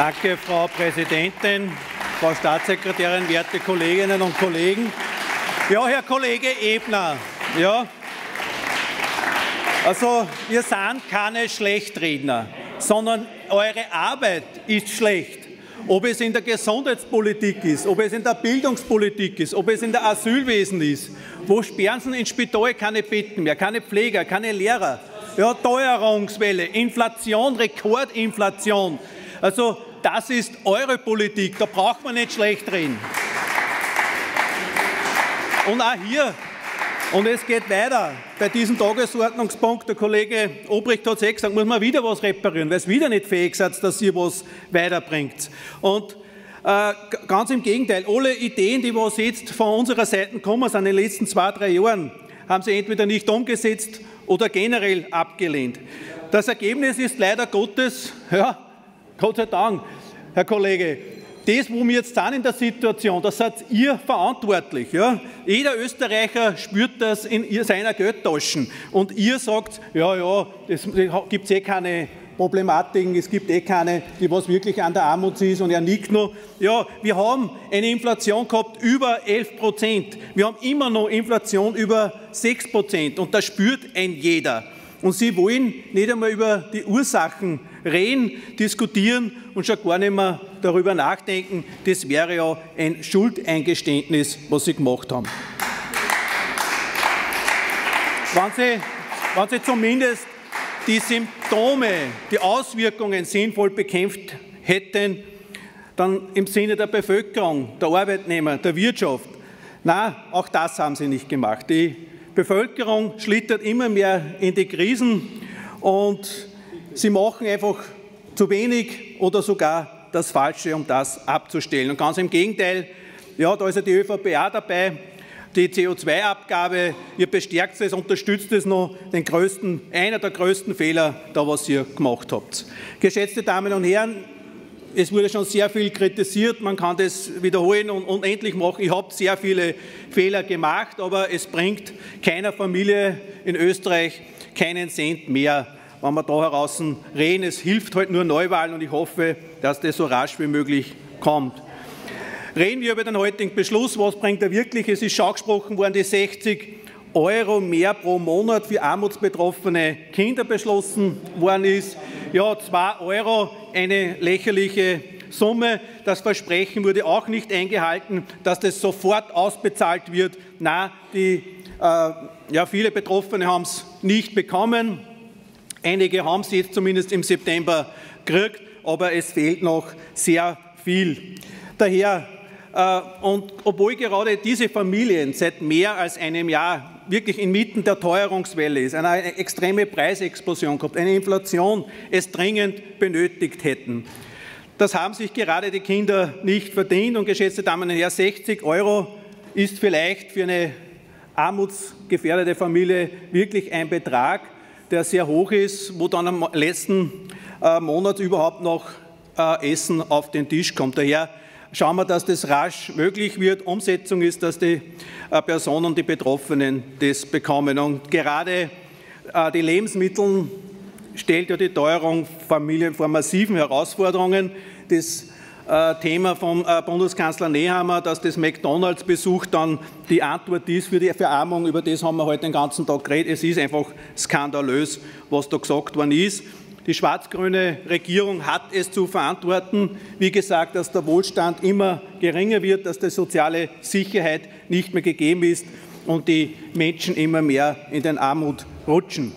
Danke, Frau Präsidentin, Frau Staatssekretärin, werte Kolleginnen und Kollegen. Ja, Herr Kollege Ebner, ja, also wir sind keine Schlechtredner, sondern eure Arbeit ist schlecht. Ob es in der Gesundheitspolitik ist, ob es in der Bildungspolitik ist, ob es in der Asylwesen ist. Wo sperren sie ins Spital keine Betten mehr, keine Pfleger, keine Lehrer. Ja, Teuerungswelle, Inflation, Rekordinflation. Also das ist eure Politik, da braucht man nicht schlecht reden. Und auch hier, und es geht weiter, bei diesem Tagesordnungspunkt, der Kollege Obricht hat es eh gesagt, muss man wieder was reparieren, weil es wieder nicht fähig seid, dass ihr was weiterbringt. Und äh, ganz im Gegenteil, alle Ideen, die was jetzt von unserer Seite kommen, sind in den letzten zwei, drei Jahren, haben sie entweder nicht umgesetzt oder generell abgelehnt. Das Ergebnis ist leider Gottes, ja, Gott sei Dank, Herr Kollege, das, wo wir jetzt sind in der Situation, da seid ihr verantwortlich. Ja? Jeder Österreicher spürt das in seiner Geldtaschen. Und ihr sagt, ja, ja, es gibt eh keine Problematiken, es gibt eh keine, die was wirklich an der Armut ist. Und er nickt nur, ja, wir haben eine Inflation gehabt über 11 Prozent. Wir haben immer noch Inflation über 6 Prozent. Und das spürt ein jeder. Und Sie wollen nicht einmal über die Ursachen reden, diskutieren und schon gar nicht mehr darüber nachdenken. Das wäre ja ein Schuldeingeständnis, was Sie gemacht haben. Wenn Sie, wenn Sie zumindest die Symptome, die Auswirkungen sinnvoll bekämpft hätten, dann im Sinne der Bevölkerung, der Arbeitnehmer, der Wirtschaft. Na, auch das haben Sie nicht gemacht. Die Bevölkerung schlittert immer mehr in die Krisen und sie machen einfach zu wenig oder sogar das Falsche, um das abzustellen. Und ganz im Gegenteil, ja, da ist ja die ÖVP auch dabei. Die CO2-Abgabe, ihr bestärkt es, unterstützt es noch, den größten, einer der größten Fehler, da was ihr gemacht habt. Geschätzte Damen und Herren, es wurde schon sehr viel kritisiert, man kann das wiederholen und unendlich machen. Ich habe sehr viele Fehler gemacht, aber es bringt keiner Familie in Österreich keinen Cent mehr, wenn wir da heraus reden. Es hilft halt nur Neuwahlen und ich hoffe, dass das so rasch wie möglich kommt. Reden wir über den heutigen Beschluss. Was bringt er wirklich? Es ist schon gesprochen worden, die 60 Euro mehr pro Monat für armutsbetroffene Kinder beschlossen worden ist. Ja, 2 Euro, eine lächerliche Summe. Das Versprechen wurde auch nicht eingehalten, dass das sofort ausbezahlt wird. Na, die, äh, ja, viele Betroffene haben es nicht bekommen. Einige haben es jetzt zumindest im September gekriegt, aber es fehlt noch sehr viel. Daher äh, und obwohl gerade diese Familien seit mehr als einem Jahr wirklich inmitten der Teuerungswelle ist, eine extreme Preisexplosion gehabt, eine Inflation es dringend benötigt hätten. Das haben sich gerade die Kinder nicht verdient und geschätzte Damen und Herren, 60 Euro ist vielleicht für eine armutsgefährdete Familie wirklich ein Betrag, der sehr hoch ist, wo dann am letzten äh, Monat überhaupt noch äh, Essen auf den Tisch kommt. Daher schauen wir, dass das rasch möglich wird. Umsetzung ist, dass die äh, Personen, die Betroffenen das bekommen. Und gerade die Lebensmittel stellt ja die Teuerung Familien vor massiven Herausforderungen. Das Thema vom Bundeskanzler Nehammer, dass das McDonalds-Besuch dann die Antwort ist für die Verarmung, über das haben wir heute den ganzen Tag geredet. Es ist einfach skandalös, was da gesagt worden ist. Die schwarz-grüne Regierung hat es zu verantworten, wie gesagt, dass der Wohlstand immer geringer wird, dass die soziale Sicherheit nicht mehr gegeben ist und die Menschen immer mehr in den Armut rutschen.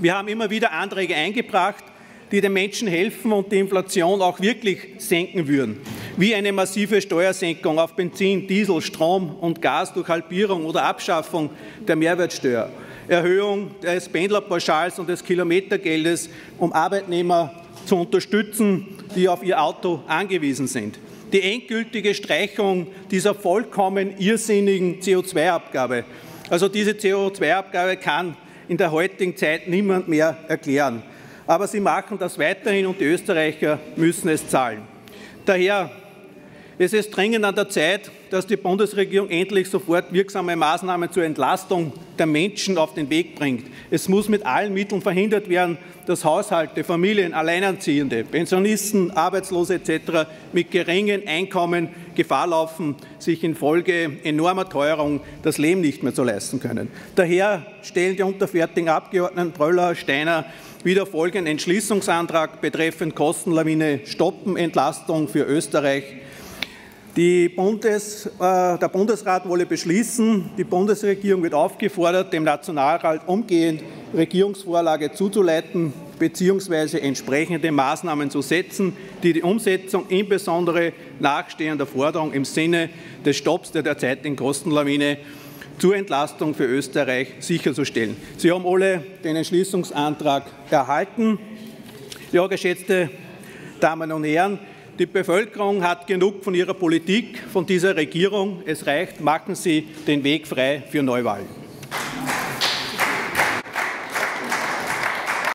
Wir haben immer wieder Anträge eingebracht, die den Menschen helfen und die Inflation auch wirklich senken würden, wie eine massive Steuersenkung auf Benzin, Diesel, Strom und Gas durch Halbierung oder Abschaffung der Mehrwertsteuer Erhöhung des Pendlerpauschals und des Kilometergeldes, um Arbeitnehmer zu unterstützen, die auf ihr Auto angewiesen sind. Die endgültige Streichung dieser vollkommen irrsinnigen CO2-Abgabe. Also diese CO2-Abgabe kann in der heutigen Zeit niemand mehr erklären. Aber sie machen das weiterhin und die Österreicher müssen es zahlen. Daher Es ist dringend an der Zeit, dass die Bundesregierung endlich sofort wirksame Maßnahmen zur Entlastung der Menschen auf den Weg bringt. Es muss mit allen Mitteln verhindert werden, dass Haushalte, Familien, Alleinerziehende, Pensionisten, Arbeitslose etc. mit geringen Einkommen Gefahr laufen, sich infolge enormer Teuerung das Leben nicht mehr zu leisten können. Daher stellen die unterfertigen Abgeordneten Bröller, Steiner wieder folgenden Entschließungsantrag betreffend Kostenlawine stoppen, Entlastung für Österreich. Bundes, äh, der Bundesrat wolle beschließen, die Bundesregierung wird aufgefordert, dem Nationalrat umgehend Regierungsvorlage zuzuleiten bzw. entsprechende Maßnahmen zu setzen, die die Umsetzung insbesondere nachstehender Forderungen im Sinne des Stopps der derzeitigen Kostenlawine zur Entlastung für Österreich sicherzustellen. Sie haben alle den Entschließungsantrag erhalten. Ja, geschätzte Damen und Herren, die Bevölkerung hat genug von ihrer Politik, von dieser Regierung. Es reicht, machen Sie den Weg frei für Neuwahlen.